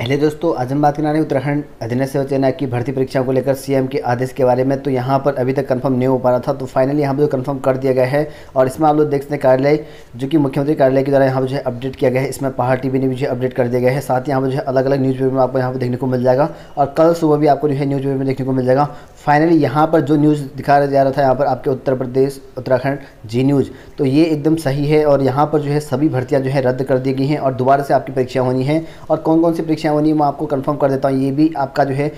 पहले दोस्तों, आज हम बात करना उत्तराखंड अधीनस्थ सेवा सेना की भर्ती परीक्षा को लेकर सीएम के आदेश के बारे में। तो यहाँ पर अभी तक कंफर्म नहीं हो पा रहा था तो फाइनली यहाँ पर जो कंफर्म कर दिया गया है और इसमें आप लोग देख सकते कार्यालय, जो कि मुख्यमंत्री कार्यालय के द्वारा यहाँ पर जो है अपडेट किया गया है। इसमें पहाड़ टीवी ने भी जो अपडेट कर दिया गया है। साथ ही यहाँ पर जो है अलग अलग न्यूज़ में आपको यहाँ पर देखने को मिल जाएगा और कल सुबह भी आपको जो है न्यूज़ में देखने को मिल जाएगा। फाइनली यहाँ पर जो न्यूज़ दिखाया जा रहा था, यहाँ पर आपके उत्तर प्रदेश, उत्तराखंड जी न्यूज़ तो ये एकदम सही है और यहाँ पर जो है सभी भर्तियाँ जो है रद्द कर दी गई हैं और दोबारा से आपकी परीक्षा होनी है। और कौन कौन सी परीक्षाएँ होनी है, मैं आपको कंफर्म कर देता हूँ, ये भी आपका जो है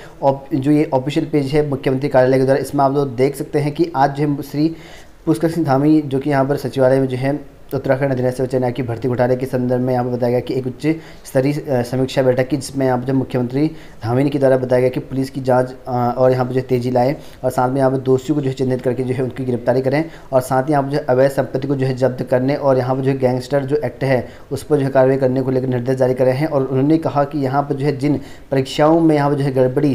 जो ये ऑफिशियल पेज है मुख्यमंत्री कार्यालय के द्वारा, इसमें आप लोग देख सकते हैं कि आज जो है श्री पुष्कर सिंह धामी जो कि यहाँ पर सचिवालय में जो है उत्तराखंड अधीनस्थ उच्च न्याय की भर्ती घोटाले के संदर्भ में यहाँ पर बताया गया कि एक उच्च स्तरीय समीक्षा बैठक की जिसमें यहाँ पर जब मुख्यमंत्री धामिनी के द्वारा बताया गया कि पुलिस की जाँच और यहाँ पर जो तेज़ी लाए और साथ में यहाँ पर दोषियों को जो है चिन्हित करके जो है उनकी गिरफ्तारी करें और साथ ही यहाँ पर जो अवैध संपत्ति को जो है जब्त करने और यहाँ पर जो है गैंगस्टर जो एक्ट है उस पर जो है कार्रवाई करने को लेकर निर्देश जारी करे हैं और उन्होंने कहा कि यहाँ पर जो है जिन परीक्षाओं में यहाँ पर जो है गड़बड़ी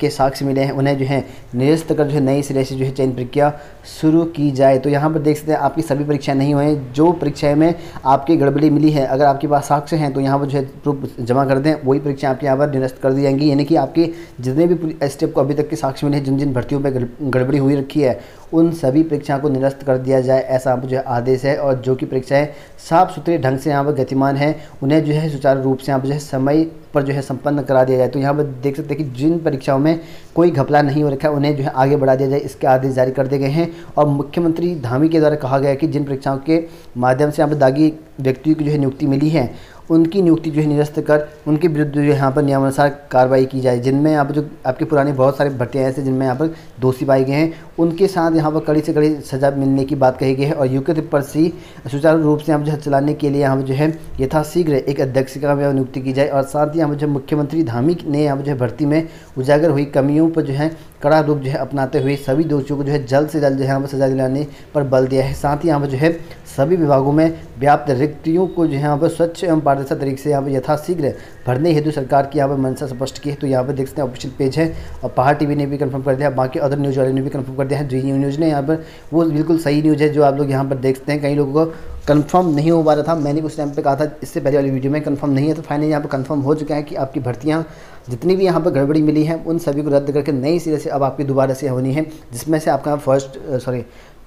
के साक्ष्य मिले हैं उन्हें जो है निरस्त कर जो है नई सिरे से जो है चयन प्रक्रिया शुरू की जाए तो यहाँ पर देख सकते हैं आपकी सभी परीक्षाएँ नहीं हुए जो परीक्षाएँ में आपकी गड़बड़ी मिली है, अगर आपके पास साक्ष्य हैं तो यहाँ पर जो है प्रूफ जमा कर दें, वही परीक्षाएँ आपके यहाँ पर निरस्त कर दी जाएँगी। यानी कि आपके जितने भी स्टेप को अभी तक के साक्ष्य मिले हैं जिन जिन भर्तियों पर गड़बड़ी हुई रखी है, उन सभी परीक्षाओं को निरस्त कर दिया जाए, ऐसा जो है आदेश है। और जो कि परीक्षाएँ साफ़ सुथरे ढंग से यहाँ पर गतिमान है, उन्हें जो है सुचारू रूप से यहाँ पर जो है समय पर जो है संपन्न करा दिया जाए। तो यहाँ पर देख सकते हैं कि जिन परीक्षाओं में कोई घपला नहीं हो रखा है, उन्हें जो है आगे बढ़ा दिया जाए, इसके आदेश जारी कर दिए गए हैं। और मुख्यमंत्री धामी के द्वारा कहा गया कि जिन परीक्षाओं के माध्यम से यहाँ पर दागी व्यक्तियों की जो है नियुक्ति मिली है उनकी नियुक्ति जो है निरस्त कर उनके विरुद्ध जो यहाँ पर नियमानुसार कार्रवाई की जाए, जिनमें यहाँ पर जो आपके पुराने बहुत सारे भर्तियाँ ऐसे जिनमें यहाँ पर दोषी पाए गए हैं, उनके साथ यहाँ पर कड़ी से कड़ी सजा मिलने की बात कही गई है और यूके पर सी सुचारू रूप से यहाँ जो चलाने के लिए यहाँ पर जो है यथाशीघ्र एक अध्यक्षिका में नियुक्ति की जाए और साथ ही यहाँ जो मुख्यमंत्री धामी ने यहाँ जो भर्ती में उजागर हुई कमियों पर जो है कड़ा रूप जो है अपनाते हुए सभी दोषियों को जो है जल्द से जल्द जो है यहाँ पर सजा दिलाने पर बल दिया है। साथ ही यहाँ पर जो है सभी विभागों में व्याप्त रिक्तियों को जो है यहाँ पर स्वच्छ एवं पारदर्शी तरीके से यहाँ पर यथाशीघ्र भरने हेतु सरकार की यहाँ पर मंशा स्पष्ट की है। तो यहाँ पर देख सकते हैं ऑफिशियल पेज है और पहाड़ टीवी ने भी कंफर्म कर दिया बाकी अदर न्यूज़ वाले ने भी कंफर्म कर दिया है। जो न्यूज़ ने यहाँ पर वो बिल्कुल सही न्यूज़ है जो आप लोग यहाँ पर देखते हैं। कई लोगों को कंफर्म नहीं हो पा रहा था। मैंने उस टाइम पे कहा था, इससे पहले वाली वीडियो में कंफर्म नहीं है तो फाइनली यहाँ पर कंफर्म हो चुका है कि आपकी भर्तियाँ जितनी भी यहाँ पर गड़बड़ी मिली है, उन सभी को रद्द करके नई सिरे से अब आपकी दोबारा से होनी है, जिसमें से आपका फ़र्स्ट सॉरी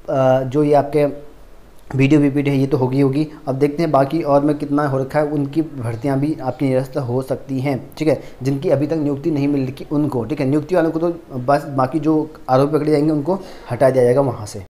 जो ये आपके वीडियो वीपीड है, ये तो होगी होगी। अब देखते हैं बाकी और में कितना हो रखा है, उनकी भर्तियाँ भी आपकी निरस्त हो सकती हैं, ठीक है? जिनकी अभी तक नियुक्ति नहीं मिल रही उनको, ठीक है? नियुक्ति वालों को तो बस बाकी जो आरोप पकड़े जाएँगे, उनको हटा दिया जाएगा वहाँ से।